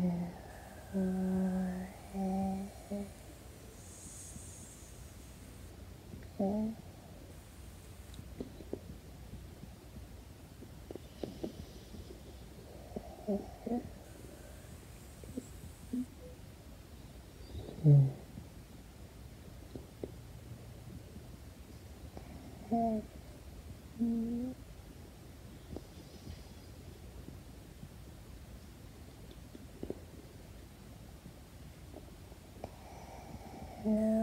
Okay. Mm. Mm. Yeah.